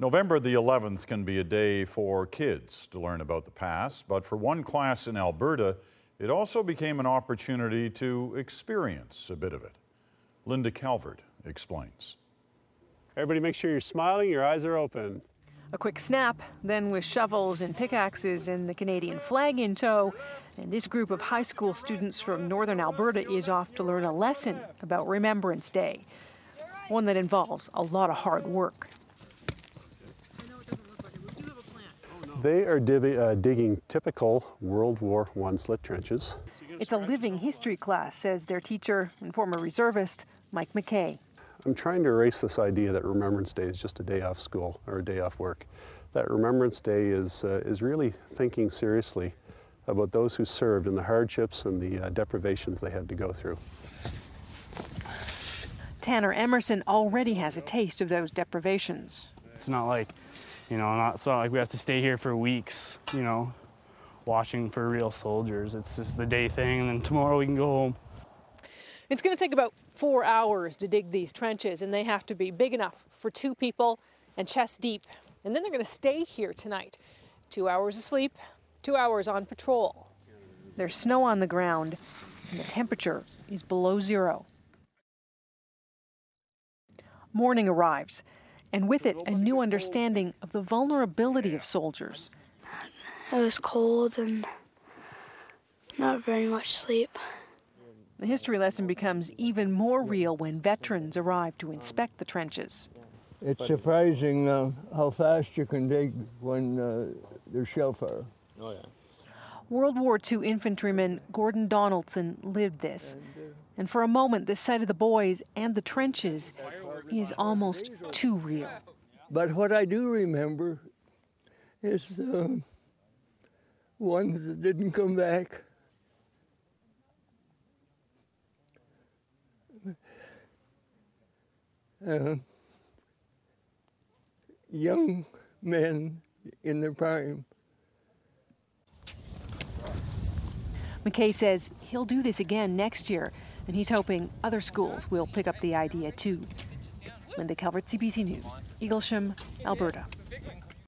November the 11th can be a day for kids to learn about the past, but for one class in Alberta, it also became an opportunity to experience a bit of it. Linda Calvert explains. Everybody make sure you're smiling, your eyes are open. A quick snap, then with shovels and pickaxes and the Canadian flag in tow, and this group of high school students from northern Alberta is off to learn a lesson about Remembrance Day, one that involves a lot of hard work. They are uh, digging typical World War I slit trenches. It's a living history class, says their teacher and former reservist, Mike McKay. I'm trying to erase this idea that Remembrance Day is just a day off school or a day off work. That Remembrance Day is, uh, is really thinking seriously about those who served and the hardships and the uh, deprivations they had to go through. Tanner Emerson already has a taste of those deprivations. It's not like you know, not, it's not like we have to stay here for weeks, you know, watching for real soldiers. It's just the day thing, and then tomorrow we can go home. It's going to take about four hours to dig these trenches, and they have to be big enough for two people and chest deep. And then they're going to stay here tonight. Two hours of sleep, two hours on patrol. There's snow on the ground, and the temperature is below zero. Morning arrives and with it, a new understanding of the vulnerability of soldiers. It was cold and not very much sleep. The history lesson becomes even more real when veterans arrive to inspect the trenches. It's surprising uh, how fast you can dig when uh, there's shell fire. Oh, yeah. World War II infantryman Gordon Donaldson lived this. And for a moment, the sight of the boys and the trenches is almost too real. But what I do remember is the ones that didn't come back. Uh, young men in their prime. McKay says he'll do this again next year, and he's hoping other schools will pick up the idea too. Linda Calvert, CBC News, Eaglesham, Alberta.